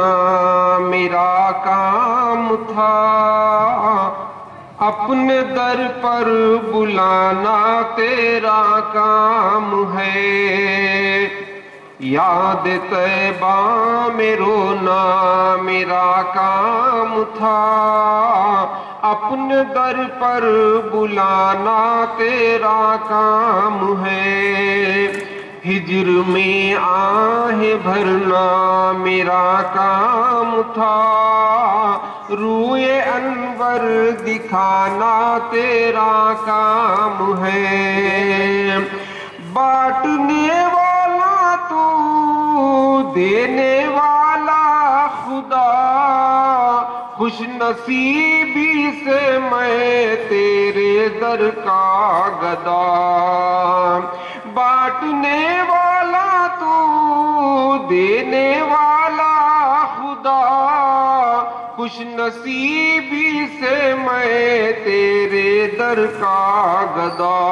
रोना मेरा काम था। अपने दर पर बुलाना तेरा काम है। याद तैबा में रोना मेरा काम था। अपने दर पर बुलाना तेरा काम है। हिजर में आहे भरना मेरा काम था। रूए अनवर दिखाना तेरा काम है। बांटने वाला तू, देने वाला खुदा। खुश नसीबी से मैं तेरे दर का गदा। बांटने वाला तू, देने वाला खुदा। खुश नसीबी से मैं तेरे दर का गदा।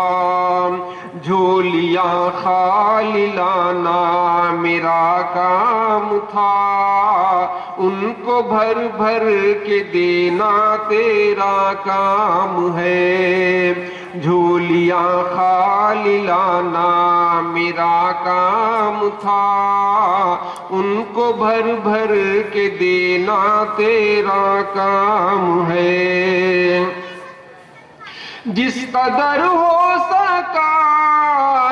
झोलियाँ खाली लाना मेरा काम था। उनको भर भर के देना तेरा काम है। झोलियाँ खाली लाना मेरा काम था। उनको भर भर के देना तेरा काम है। जिस कदर हो सका,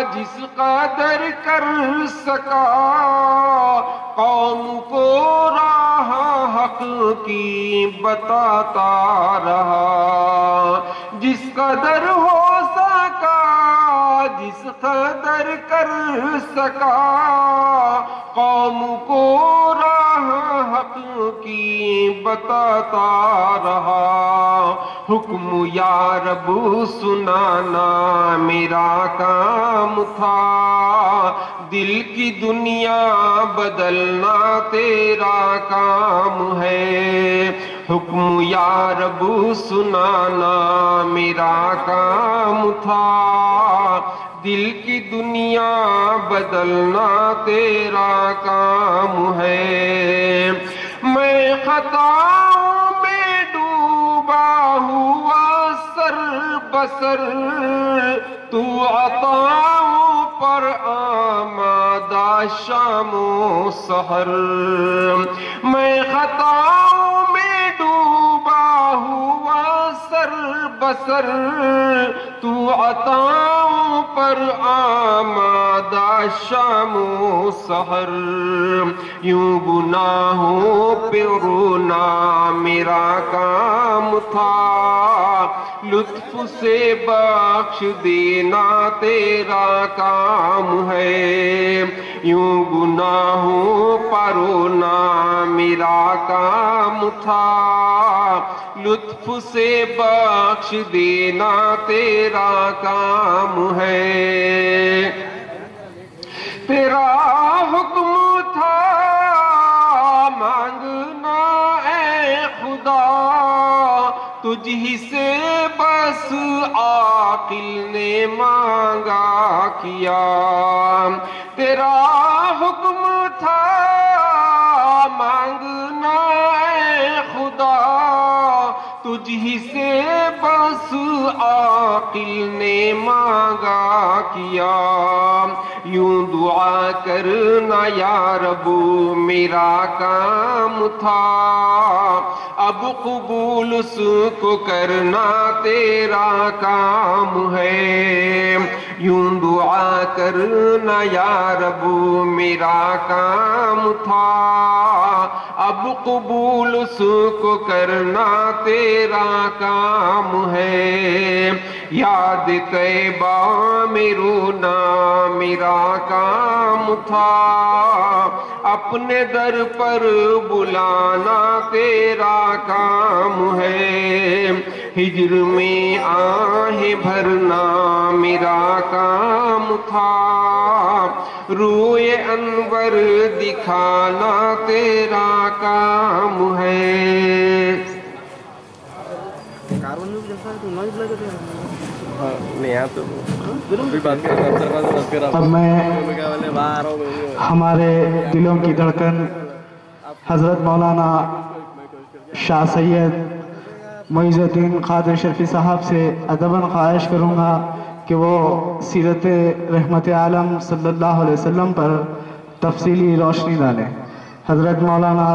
जिस कदर कर सका कौम को राह हक की बताता रहा। जिस कदर जिस कदर कर सका। कौम को राह हक की बताता रहा। हुक्म या रब, सुनाना मेरा काम था। दिल की दुनिया बदलना तेरा काम है। हुक्म या रब, सुनाना मेरा काम था। दिल की दुनिया बदलना तेरा काम है। मैं खताओं में डूबा हुआ सर बसर तू अताओं पर आमादा शामो सहर। मैं खताओं बसर तू अताओं पर आमादा शामो सहर। यूँ गुनाहों पे रोना मेरा काम था। लुत्फ से बख्श देना तेरा काम है। यूँ गुनाहों पर रोना मेरा काम था। लुत्फ से बख्श देना तेरा काम है। तेरा तुझ ही से बस आकिल ने मांगा किया। तेरा हुक्म था, मांगना खुदा। तुझ ही से बस आकिल ने मांगा किया। यूँ दुआ करना या रबू मेरा काम था। अब कबूल सुख करना तेरा काम है। यूँ दुआ करना यार रबू, मेरा काम था। अब कबूल सुख करना तेरा काम है। याद तैबा में रोना मेरा काम था। अपने दर पर बुलाना तेरा काम है। हिजर में आहे भरना मेरा काम था। रोए अनवर दिखाना तेरा काम है। है तो नहीं यहाँ तो बात कर कर अब मैं हमारे दिलों की धड़कन हज़रत मौलाना शाह सैद मोइज़ुद्दीन कादिर शर्फी साहब से अदबन ख्वाहिश करूँगा कि वो सीरत रहमत आलम सल्लल्लाहु अलैहि वसल्लम पर तफसीली रोशनी डालें। हज़रत मौलाना